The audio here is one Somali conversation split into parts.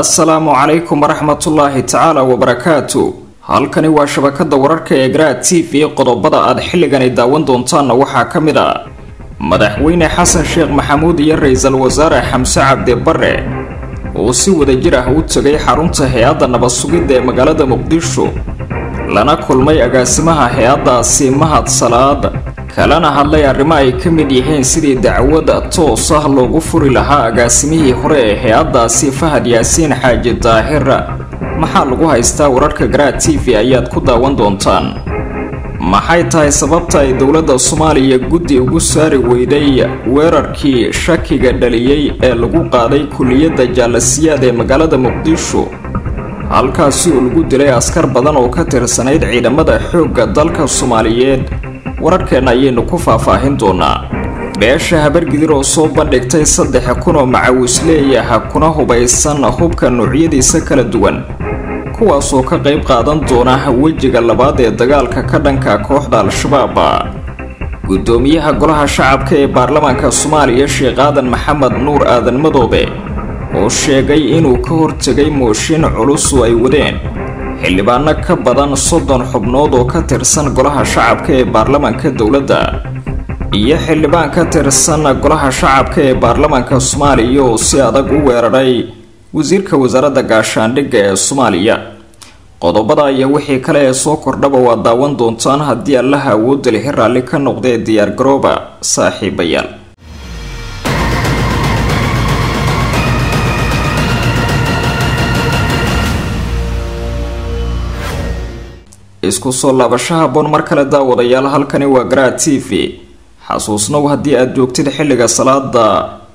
assalaamu calaykum waraxmatullaahi tacaala wabarakaatu halkani waa shabakada wararka ee garaad t v qodobada aad xilligani daawan doontaanna waxaa ka mid a madaxweyne xasan sheekh maxamuud iyo ra'iisul wasaare xamse cabdi bare oo si wadajir ah u tegay xarunta hay'adda nabad sugidda ee magaalada muqdisho lana kulmay agaasimaha hay'addaasi mahad salaad kalena hadlay arrimo ay ka mid yihiin sidii dacwad toos ah loogu furi lahaa agaasimihii hore ee hay'addaasi fahad yaasiin xaaji daahir maxaa lagu haystaa wararka garaad t v ayaad ku daawan doontaan? Maxay tahay sababta ay dowladda soomaaliya guddi ugu saari weyday weerarkii shakiga dhaliyey ee lagu qaaday kuliyadda jaalasiyaad ee magaalada muqdisho? Halkaasi oo lagu dilay askar badan oo ka tirsanayd ciidamada xoogga dalka soomaaliyeed wararkeenna ayaynu ku faahfaahin doonaa. Beesha habargidir oo soo bandhigtay saddex kun oo macawisleeyaha kuna hubaysan hubka noocyadiisa kala duwan kuwaasoo ka qayb qaadan doona wejiga labaad ee dagaalka ka dhanka kooxda al-shabaab. Guddoomiyaha golaha shacabka ee baarlamaanka soomaaliya sheekh aadan maxamed nuur aadan madoobe oo sheegay inuu ka hortegay mooshin culus oo ay wadeen xildhibaano ka badan soddon xubnood oo ka tirsan golaha shacabka ee baarlamaanka dowladda iyo xildhibaan ka tirsan golaha shacabka ee baarlamaanka soomaaliya oo si adag u weeraray wasiirka wasaaradda gaashaandhigga ee soomaaliya. Qodobada iyo wixii kale ee soo kordhaba waa daawan doontaan haddii allaha awoodda lihi raalli ka noqdee diyaargarooba saaxiibayaal isku soo laabasho haboon mar kale daawadayaal halkani waa garaad t v. Xasuusnow haddii aad joogtid xilliga salaada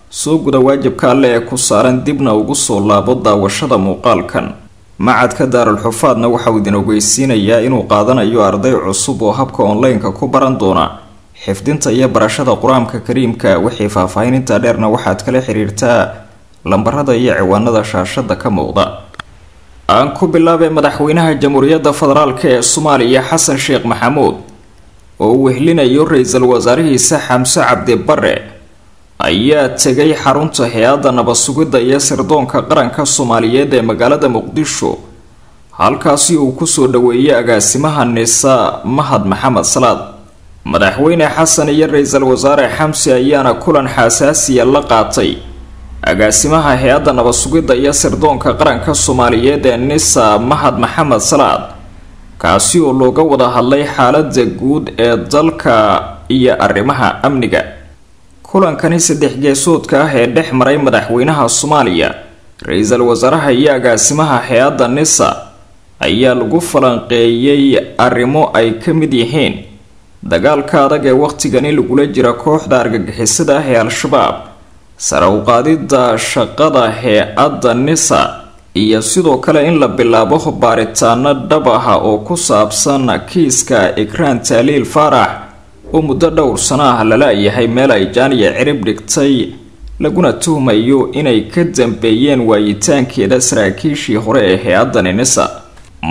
soo guda waajibka alle ee ku saaran dibna ugu soo laabo daawashada muuqaalkan. Macadka daarulxufaadna waxauu idin ogeysiinayaa inuu qaadanayo arday cusub oo habka online-ka ku baran doona. Xifdinta iyo barashada qur'aanka kariimka wixii faahfaahininta dheerna waxaad kala xiriirtaa lambarada iyo ciwaanada shaashada ka muuqda aan ku bilaabay madaxweynaha jamhuuriyadda federaalk ee soomaaliya xasan sheekh maxamuud oo wehlinayo ra'iisul wasaarihiisa xamse cabdi bare ayaa tegay xarunta hay'adda nabad sugidda iyo sirdoonka qaranka soomaaliyeed ee magaalada muqdisho halkaasi uu ku soo dhaweeyay agaasimaha nisa mahad maxamed salaad. Madaxweyne xasan iyo ra'iisul wasaare xamse ayaana kulan xasaasiya la qaatay agaasimaha hay'adda nabad sugidda iyo sirdoonka qaranka soomaaliyeed ee nisa mahad maxamed salaad kaasi oo looga wada hadlay xaalada guud ee dalka iyo arrimaha amniga. Kulankani saddex geesoodka ah ee dhex maray madaxweynaha soomaaliya ra'iisul wasaaraha iyo agaasimaha hay'adda nisa ayaa lagu falanqeeyey arrimo ay ka mid yihiin dagaalka adag ee wakhtigani lagula jira kooxda argagixisada ah ee al-shabaab sare u qaadidda shaqada hay'adda nisa iyo sidoo kale in la bilaabo baaritaano dhab ah oo ku saabsan kiiska ikraan taaliil faarax oo muddo dhowr sano ah lala-yahay meel ay jaaniya cirib dhigtay laguna tuhmayo inay ka dambeeyeen waayitaankeeda saraakiishii hore ee hay'addani nisa.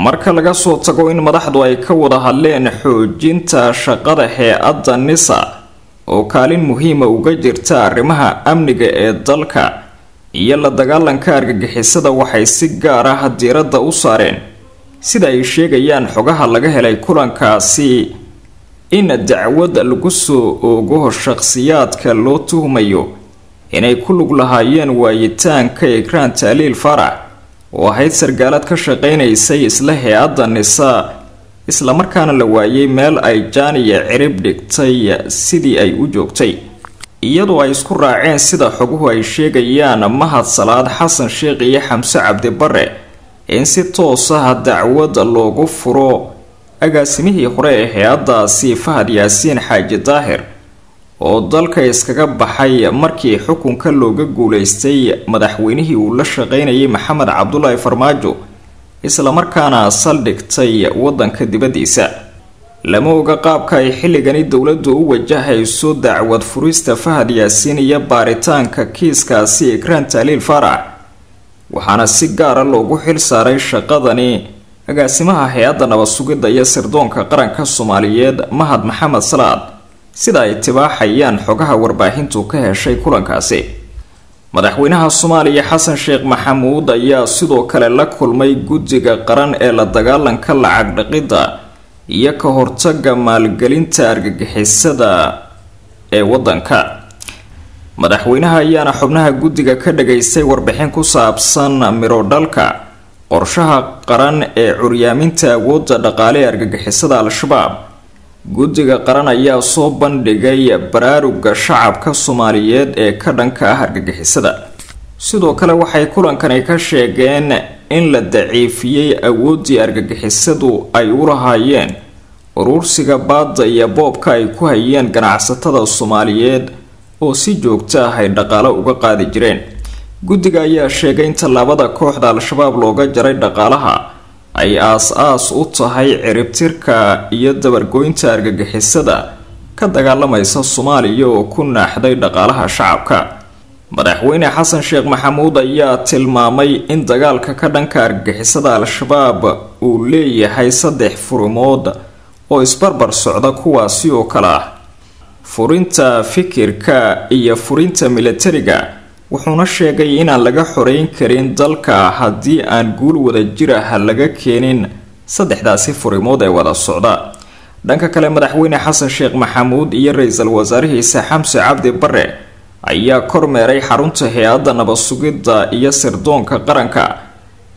Marka laga soo tago in madaxdu ay ka wada hadleen xoojinta shaqada hay'adda nisa oo kaalin muhiima uga jirta arrimaha amniga ee dalka iyo la dagaalanka argagixisada waxay si gaar ah diiradda u saareen. Sida ay sheegayaan xogaha laga helay kulankaasi in dacwad lagu soo oogo shaqhsiyaadka loo tuhmayo inay ku lug lahaayeen waayitaanka ikraan taaliil farax oo ahayd sargaalad ka shaqaynaysay isla hay'adda nisaa islamarkaana la waayay meel ay jaaniya cirib dhigtay sidii ay u joogtay. Iyadoo ay isku raaceen sida xoguhu ay sheegayaan mahad salaad xasan sheekh iyo xamse cabdi bare in si toos ah dacwad loogu furo agaasimihii hore ee hay'addaasi fahad yaasiin xaaji daahir oo dalka iskaga baxay markii xukunka looga guuleystay madaxweynihii uu la shaqaynayay maxamed cabdulaahi farmaajo islamarkaana saldhigtay waddanka dibaddiisa. Lama oga qaabka ay xilligani dowladdu u wajahayso dacwad furista fahad yaasiin iyo baaritaanka kiiskaasi ikraan taaliil faarax waxaana si gaara loogu xil saaray shaqadani agaasimaha hay'adda nabad sugidda iyo sirdoonka qaranka soomaaliyeed mahad maxamed salaad sida ay tibaaxayaan xogaha warbaahintu ka heshay kulankaasi madaxweynaha soomaaliya xasan sheekh maxamuud ayaa sidoo kale la kulmay guddiga qaran ee la dagaalanka lacag dhaqidda iyo ka hortaga maalgelinta argagixisada ee waddanka. Madaxweynaha ayaana xubnaha guddiga ka dhageystay warbixin ku saabsan mirodhalka qorshaha qaran ee curyaaminta awoodda dhaqaale ee argagixisada al-shabaab guddiga qaran ayaa soo bandhigay baraaruga shacabka soomaaliyeed ee ka dhanka ah argagixisada sidoo kale waxay kulankani ka sheegeen in la daciifiyey awooddii argagixisadu ay u lahaayeen uruursiga baadda iyo boobka ay ku hayeen ganacsatada soomaaliyeed oo si joogto ah ay dhaqaalo uga qaadi jireen. Guddiga ayaa sheegay in tallaabada kooxda al-shabaab looga jaray dhaqaalaha ay aas-aas u tahay ciribtirka iyo dabargoynta argagixisada ka dagaalamaysa soomaaliya oo ku naaxday dhaqaalaha shacabka. Madaxweyne xasan sheekh maxamuud ayaa tilmaamay in dagaalka ka dhanka argagixisada al-shabaab uu leeyahay saddex furimood oo isbarbar socda kuwaasi oo kale ah furinta fikirka iyo furinta milatariga wuxuuna sheegay inaan laga xoreyn karin dalka haddii aan guul wada jir ah laga keenin saddexdaasi furimood ee wada socda. Dhanka kale madaxweyne xasan sheekh maxamuud iyo ra'iisul wasaarihiisa xamse cabdi bare ayaa kormeeray xarunta hay'adda nabad-sugidda iyo sirdoonka qaranka.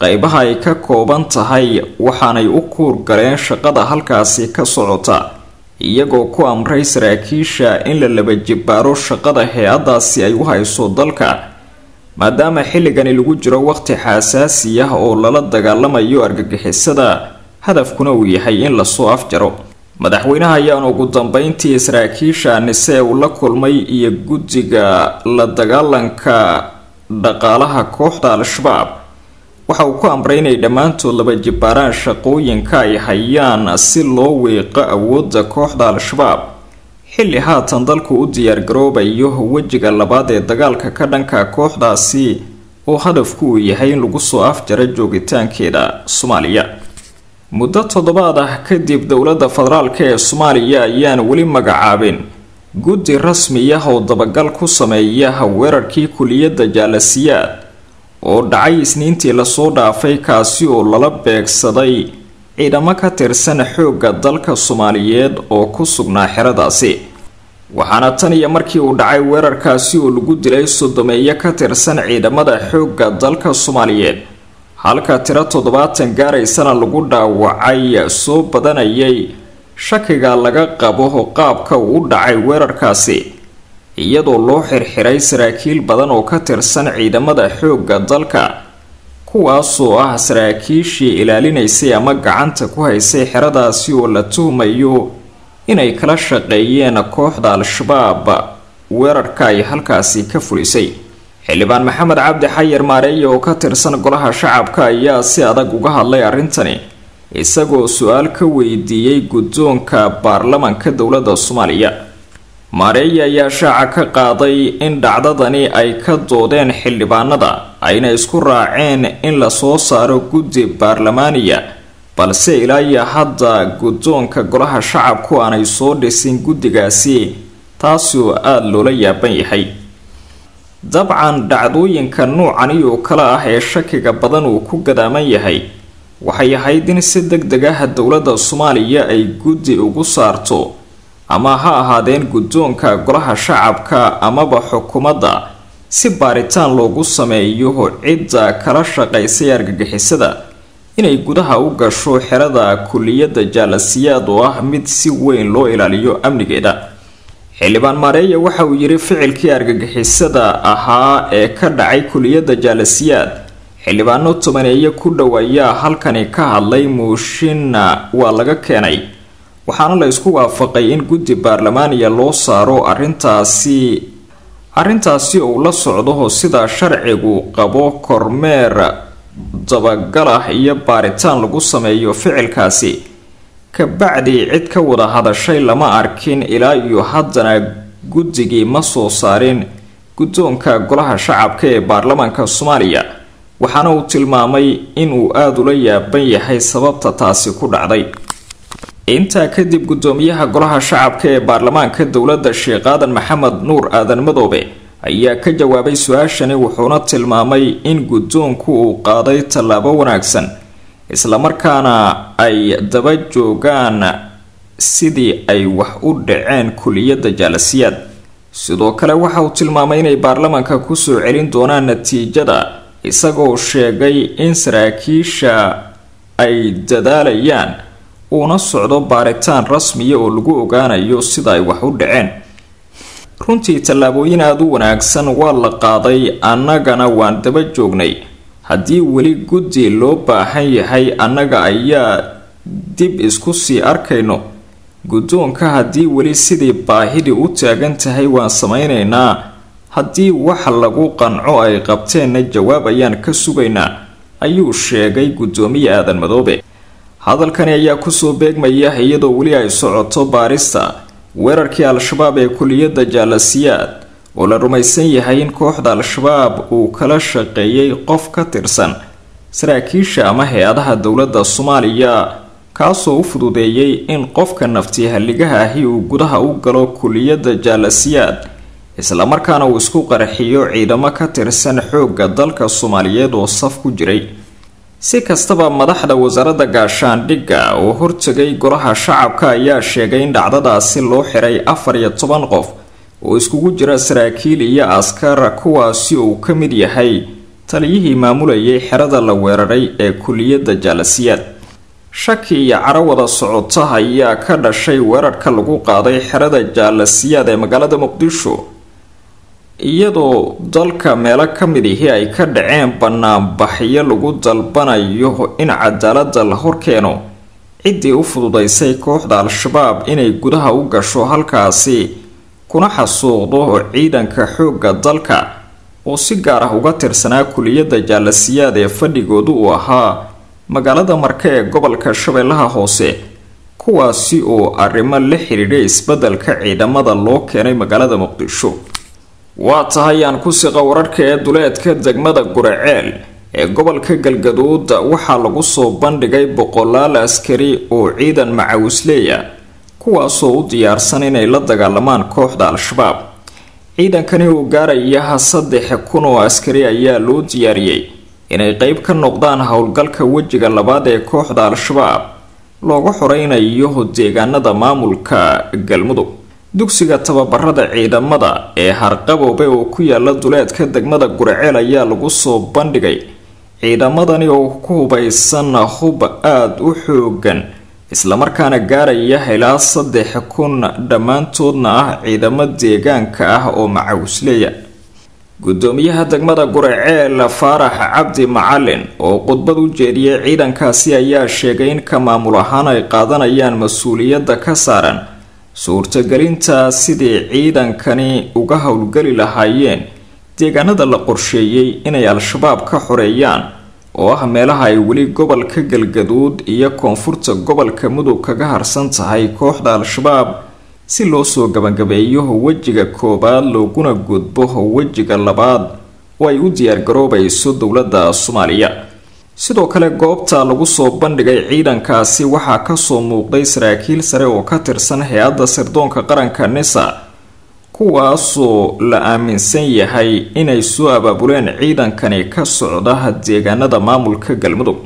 Qeybaha ay ka kooban tahay waxaanay u kuur galeen shaqada halkaasi ka socota iyagoo ku amray saraakiisha in la laba jibbaaro shaqada hay'addaasi ay u hayso dalka maadaama xilligani lagu jiro waqti xasaasi ah oo lala dagaalamayo argagixisada hadafkuna uu yahay in la soo afjaro. Madaxweynaha ayaan ugu dambeyntii saraakiisha nise uu la kulmay iyo guddiga la dagaalanka dhaqaalaha kooxda al-shabaab waxa uu ku amray inay dhammaantood laba jibbaaraan shaqooyinka ay hayaan si loo wiiqo awoodda kooxda al-shabaab. Xilli haatan dalku u diyaargaroobayo wejiga labaad ee dagaalka ka dhanka kooxdaasi oo hadafku uu yahay in lagu soo afjaro joogitaankeeda soomaaliya. Muddo toddobaad ah kadib dowladda federaalk ee soomaaliya ayaan weli magacaabin. Guddi rasmi ah oo dabagal ku sameeya weerarkii kuliyadda jaalasiyaad oo dhacay isniintii la soo dhaafay kaasi oo lala beegsaday ciidamo ka tirsan xoogga dalka soomaaliyeed oo ku sugnaa xeradaasi. Waxaana tan iyo markii uu dhacay weerarkaasi oo lagu dilay sodomeeyo ka tirsan ciidamada xoogga dalka soomaaliyeed. Halka tiro toddobaatan gaaraysana lagu dhaawacay soo badanayay shakiga laga qabo qaabka uu dhacay weerarkaasi iyadoo loo xirxiray saraakiil badan oo ka tirsan ciidamada xoogga dalka kuwaasoo ah saraakiishii ilaalinaysay ama gacanta ku haysay xeradaasi oo la tuhmayo inay kala shaqeeyeen kooxda al-shabaab weerarka ay halkaasi ka fulisay. Xildhibaan maxamed cabdi xayar maareeye oo ka tirsan golaha shacabka ayaa si adag uga hadlay arrintani isagoo su'aal ka weydiiyey guddoonka baarlamanka dowladda soomaaliya maareeye ayaa shaaca ka qaaday in dhacdadani ay ka doodeen xildhibaanada ayna isku raaceen in la soo saaro guddi baarlamaaniya balse ilaa iyo hadda guddoonka golaha shacabku aanay soo dhisin guddigaasi taasi oo aada loola yaaban yahay. Dabcan dhacdooyinka nuucani oo kale ah ee shakiga badan uu ku gadaaman yahay waxay ahayd in si deg deg ah dowladda soomaaliya ay guddi ugu saarto ama ha ahaadeen guddoonka golaha shacabka amaba xukuumadda si baaritaan loogu sameeyo cidda kala shaqaysay argagixisada inay gudaha u gasho xerada kuliyadda jaalasiyaad oo ah mid si weyn loo ilaaliyo amnigeeda. Xildhibaan maareeye waxa uu yidhi ficilkii argagixisada ahaa ee ka dhacay kuliyadda jaalasiyaad xildhibaano tobaneeye ku dhow ayaa halkani ka hadlay muushinna waa laga keenay waxaana la isku waafaqay in guddi baarlamaaniya loo saaro arrintaasi arrintaasi uu la socdo sida sharcigu qabo kormeer dabagalah iyo baaritaan lagu sameeyo ficilkaasi. Kabacdi cid ka wada hadashay lama arkin ilaa iyo haddana guddigii ma soo saarin guddoonka golaha shacabka ee baarlamaanka soomaaliya. Waxaana uu tilmaamay inuu aada ula yaaban yahay sababta taasi ku dhacday intaa kadib guddoomiyaha golaha shacabka ee baarlamaanka dowladda sheekh aadan maxamed nuur aadan madoobe ayaa ka jawaabay su'aashani wuxuuna tilmaamay in guddoonku uu qaaday tallaabo wanaagsan islamarkaana ay daba joogaan sidii ay wax u dhaceen kuliyadda jaalasiyaad sidoo kale waxa uu tilmaamay inay baarlamaanka ku soo celin doonaan natiijada isagoo sheegay in saraakiisha ay dadaalayaan uuna socdo baaritaan rasmiya oo lagu ogaanayo sida ay wax u dhaceen. Runtii tallaabooyin aada u wanaagsan waa la qaaday annagana waan daba joognay. Haddii weli guddi loo baahan yahay annaga ayaa dib isku sii arkayno. Guddoonka haddii weli sidii baahidii u taagan tahay waan samaynaynaa. Haddii wax lagu qanco ay qabteenna jawaab ayaan ka sugaynaa ayuu sheegay guddoomiye aadan madoobe hadalkani ayaa ku soo beegmaya iyadoo weli ay socoto baarista weerarkii al-shabaab ee kuliyadda jaalasiyaad oo la rumaysan yahay in kooxda al-shabaab uu kala shaqeeyay qof ka tirsan saraakiisha ama hay'adaha dowladda soomaaliya kaasoo u fududeeyey in qofka nafti halligaha ahi uu gudaha u galo kuliyadda jaalasiyaad islamarkaana uu isku qarxiyo ciidamo ka tirsan xoogga dalka soomaaliyeed oo saf ku jiray si kastaba madaxda wasaaradda gaashaandhigga oo hortegay golaha shacabka ayaa sheegay in dhacdadaasi loo xiray afar iyo toban qof oo iskugu jira saraakiil iyo askar kuwaasi uu ka mid yahay taliyihii maamulayay xerada la weeraray ee kuliyadda jaalasiyaad shaki iyo caro wada socota ayaa ka dhashay weerarka lagu qaaday xerada jaalasiyaad ee magaalada muqdisho iyadoo dalka meelo ka mid ay ka dhaceen banaanbaxyo lagu dalbanayo in cadaaladda la horkeeno. Ciddii u fududaysay kooxda al-shabaab inay gudaha u gasho halkaasi kuna xasuuqdo ciidanka xoogga dalka oo si gaar ah uga tirsanaa kuliyadda jaalasiyaad ee fadhigoodu uu ahaa magaalada marke ee gobolka shabeellaha hoose kuwaasi oo arrimo la xidhiidhay isbeddelka ciidamada loo keenay magaalada muqdisho waa tahay aan ku siqa wararka ee duleedka degmada guraceel ee gobolka galgaduud waxaa lagu soo bandhigay boqolaal askari oo ciidan macawisleeya kuwaasoo u diyaarsan inay la dagaalamaan kooxda al-shabaab. Ciidankani oo gaaraya saddex kun oo askari ayaa loo diyaariyey inay qeyb ka noqdaan howlgalka wejiga labaad ee kooxda al-shabaab looga xoreynayo deegaanada maamulka galmudug dugsiga tababarada ciidamada ee harqaboobe oo ku yaalla duleedka degmada guraceel ayaa lagu soo bandhigay. Ciidamadani oo ku hubaysan hub aada u xoogan islamarkaana gaaraya ilaa saddex kun dhammaantoodna ah ciidamo deegaanka ah oo macawisleeya. Gudoomiyaha degmada guraceel faarax cabdi macalin oo khudbad u jeediyay ciidankaasi ayaa sheegay in ka maamul ahaan ay qaadanayaan mas'uuliyadda ka saaran suurtagelinta sidii ciidankani uga howlgeli lahaayeen. Deegaanada la qorsheeyey inay al-shabaab ka xoreeyaan oo ah meelaha ay weli gobolka galgaduud iyo koonfurta gobolka mudug kaga harsan tahay kooxda al-shabaab si loo soo gabagabeeyo wejiga koowaad looguna gudbo wejiga labaad oo ay u diyaargaroobayso dowladda soomaaliya sidoo kale goobta lagu soo bandhigay ciidankaasi waxaa ka soo muuqday saraakiil sare oo ka tirsan hay'adda sirdoonka qaranka nisa kuwaasoo la aaminsan yahay inay soo abaabuleen ciidankani ka socda deegaanada maamulka galmudug.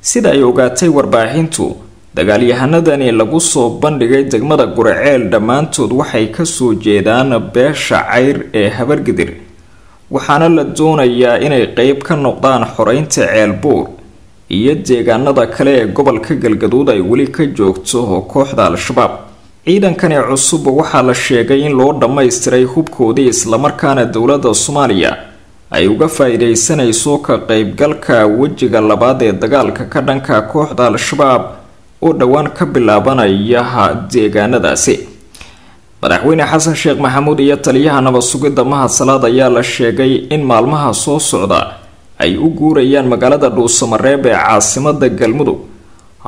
Sida ay ogaatay warbaahintu dagaalyahanadani lagu soo bandhigay degmada guraceel dhammaantood waxay ka soo jeedaan beesha cayr ee habargidir waxaana la doonayaa inay qeyb ka noqdaan xoreynta ceelbuur iyo deegaanada kale ee gobolka galgaduud ay weli ka joogto kooxda al-shabaab ciidankani cusub waxaa la sheegay in loo dhammaystiray hubkoodii islamarkaana dowladda soomaaliya ay uga faa-iideysanayso ka qeybgalka wejiga labaad ee dagaalka ka dhanka kooxda al-shabaab oo dhowaan ka bilaabanaya deegaanadaasi madaxweyne xasan sheekh maxamuud iyo taliyaha nabad sugidda mahad salaad ayaa la sheegay in maalmaha soo socda ay u guurayaan magaalada dhuusamareeb ee caasimada galmudug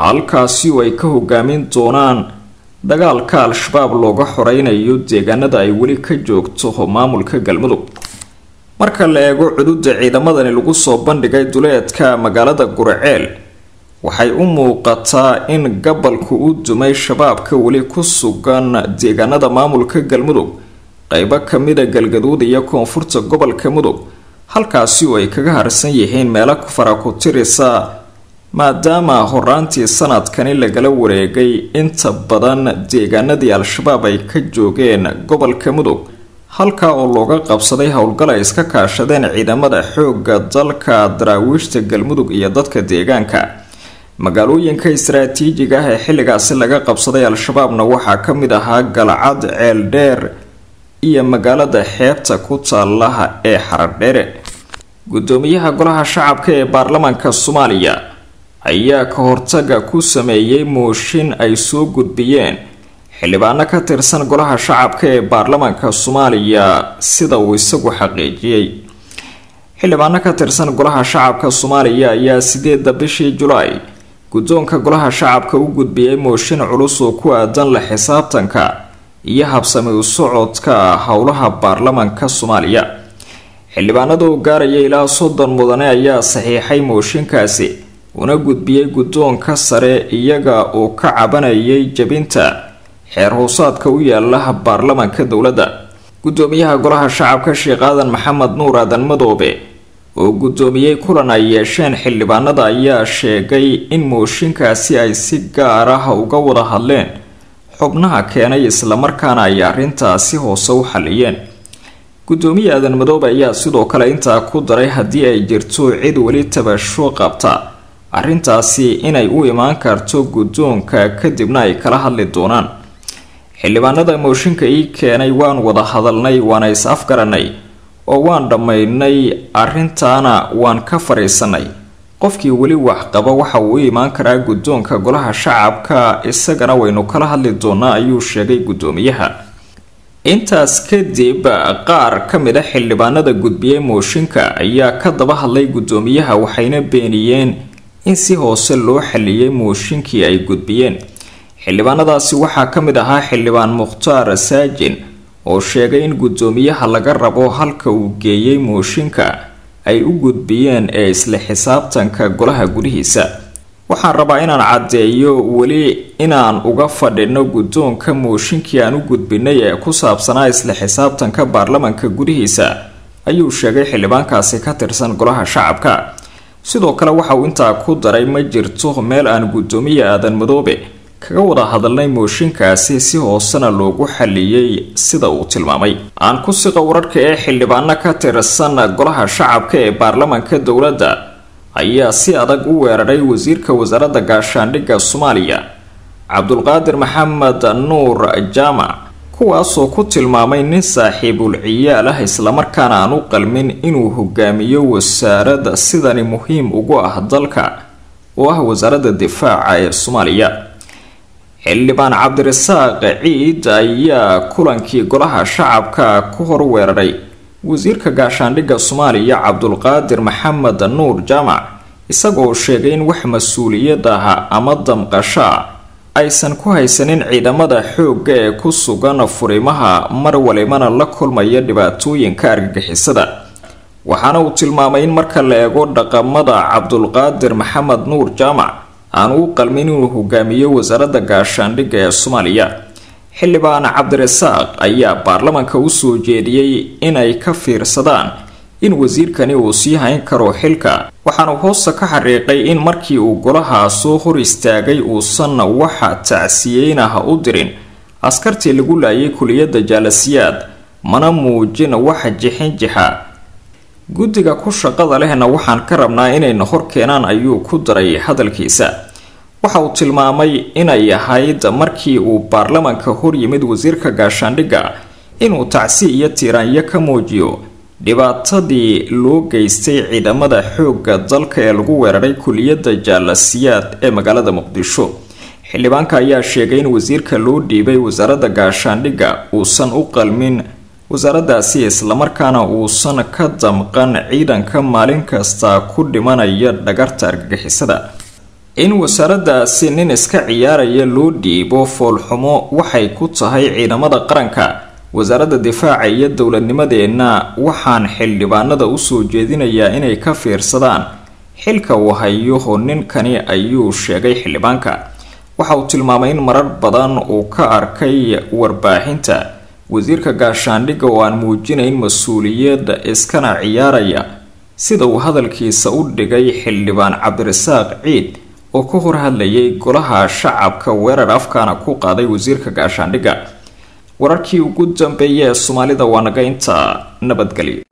halkaasi oo ay ka hogaamin doonaan dagaalka al-shabaab looga xoreynayo deegaanada ay weli ka joogto maamulka galmudug. Marka la eego cududa ciidamadani lagu soo bandhigay duleedka magaalada guraceel waxay u muuqataa in gabalku u dumay shabaabka weli ku sugan deegaanada maamulka galmudug qeybo kamida galgaduud iyo koonfurta gobolka mudug halkaasi oo ay kaga harsan yihiin meelo fara ku tirisa maadaama horaantii sanadkani lagala wareegay inta badan deegaanadii al-shabaab ay ka joogeen gobolka mudug halkaa oo looga qabsaday howlgal ay iska kaashadeen ciidamada xoogga dalka daraawiishta galmudug iyo dadka deegaanka magaalooyinka istaraatiijiga ah ee xilligaasi laga qabsaday al-shabaabna waxaa ka mid ahaa galcad ceeldheer iyo magaalada xeebta ku taalaha ee xaradheere gudoomiyaha golaha shacabka ee baarlamaanka soomaaliya ayaa ka hortaga ku sameeyey mooshin ay soo gudbiyeen. Xildhibaano ka tirsan golaha shacabka ee baarlamaanka soomaaliya sida uu isagu xaqiijiyey. Xildhibaano ka tirsan golaha shacabka soomaaliya ayaa sideeda bishii julaay guddoonka golaha shacabka u gudbiyey mooshin culus oo ku aadan la xisaabtanka iyo habsami u socodka howlaha baarlamaanka soomaaliya. Xildhibaanada oo gaaraya ilaa soddon mudane ayaa saxiixay mooshinkaasi una gudbiyey guddoonka sare iyaga oo ka cabanayay jebinta xeer hoosaadka u yaalla baarlamaanka dowladda. Gudoomiyaha golaha shacabka sheekh aadan maxamed nuur aadan madoobe oo guddoomiyey kulan ay yeesheen xildhibaanada ayaa sheegay in mooshinkaasi ay si gaar ah uga wada hadleen. Xubnaha keenay islamarkaana ay arrintaasi hoose u xaliyeen gudoomiye aadan madoobe ayaa sidoo kale intaa ku daray haddii ay jirto cid weli tabasho qabta. Arrintaasi inay u imaan karto guddoonka kadibna ay kala hadli doonaan. Xildhibaanada mooshinka ii keenay waan wada hadalnay waana is afgaranay oo waan dhammaynay arrintaana waan ka fadhiisanay qofkii weli wax qaba waxa uu u imaan karaa guddoonka golaha shacabka isagana waynu kala hadli doonaa ayuu sheegay guddoomiyaha. Intaas kadib qaar ka mid a xildhibaanada gudbiyey mooshinka ayaa ka daba hadlay guddoomiyaha waxayna beeniyeen in si hoose loo xaliyey mooshinkii ay gudbiyeen. Xildhibaanadaasi waxaa ka mid ahaa xildhibaan mukhtaar saajin oo sheegay in guddoomiyaha laga rabo halka uu geeyey mooshinka ay u gudbiyeen ee isla xisaabtanka golaha gudihiisa. Waxaan rabaa inaan caddeeyo weli inaan uga fadhino guddoonka mooshinkii aan u gudbinay ee ku saabsanaa isla xisaabtanka baarlamanka gudihiisa ayuu sheegay xildhibaankaasi ka tirsan golaha shacabka. Sidoo kale waxa uu intaa ku daray ma jirto meel aan guddoomiye aadan madoobe kaga wada hadalnay mooshinkaasi si hoosena loogu xaliyey sida uu tilmaamay. Aan ku siqa wararka ee xildhibaano ka tirsan golaha shacabka ee baarlamanka dowladda ayaa si adag u weeraray wasiirka wasaaradda gaashaandhigga soomaaliya cabdulqaadir maxamed nuur jaamac kuwaasoo ku tilmaamay nin saaxiibul ciyaal ah islamarkaana aan u qalmin inuu hogaamiyo wasaaradda sidani muhiim ugu ah dalka oo ah wasaaradda difaaca ee soomaaliya xildhibaan cabdirasaaq ciid ayaa kulankii golaha shacabka ku hor weeraray. Wasiirka gaashaandhigga soomaaliya cabdulqaadir maxamed nuur jaamac isagoo sheegay in wax mas'uuliyad ah ama damqasho ah aysan ku haysanin ciidamada xoogga ee ku sugan furimaha mar walibana la kulmaya dhibaatooyinka argagixisada. Waxaana uu tilmaamay in marka la eego dhaqamada cabdulqaadir maxamed nuur jaamac aan u qalmin inuu hogaamiyo wasaaradda gaashaandhigga ee soomaaliya. Xildhibaan cabdirasaaq ayaa baarlamanka u soo jeediyey inay ka fiirsadaan in wasiirkani uu sii hayn karo xilka waxaanu hoosta ka xariiqay in markii uu golaha soo hor istaagay uusan waxa tacsiyeynah u dirin. Askartii lagu laayay kuliyadda jaalasiyaad mana muujin waxa jixinjixa guddiga ku shaqada lehna waxaan ka rabnaa inayna hor keenaan ayuu ku daray hadalkiisa. Waxa uu tilmaamay inay ahayd markii uu baarlamanka hor yimid wasiirka gaashaandhigga inuu tacsi iyo tiiraanyo ka muujiyo dhibaatadii loo geystay ciidamada xoogga dalka ee lagu weeraray kuliyadda jaalasiyaad ee magaalada muqdisho. Xildhibaanka ayaa sheegay in wasiirka loo dhiibay wasaaradda gaashaandhigga uusan u qalmin wasaaraddaasi islamarkaana uusan ka damqan ciidanka maalin kasta ku dhimanaya dhagarta argagixisada. In wasaaraddaasi nin iska ciyaaraya loo dhiibo foolxumo waxay ku tahay ciidamada qaranka. Wasaaradda difaaca iyo dowladnimadeenna waxaan xildhibaanada u soo jeedinayaa inay ka fiirsadaan. Xilka uu hayo ninkani ayuu sheegay xildhibaanka. Waxa uu tilmaamay in marar badan uu ka arkay warbaahinta wasiirka gaashaandhigga oo aan muujinayn mas'uuliyadda iskana ciyaaraya sida uu hadalkiisa u dhigay xildhibaan cabdirasaaq ciid oo ka hor hadlayay golaha shacabka weerar afkaana ku qaaday wasiirka gaashaandhigga wararkii ugu dambeeya ee soomaalida waa naga inta nabadgelyo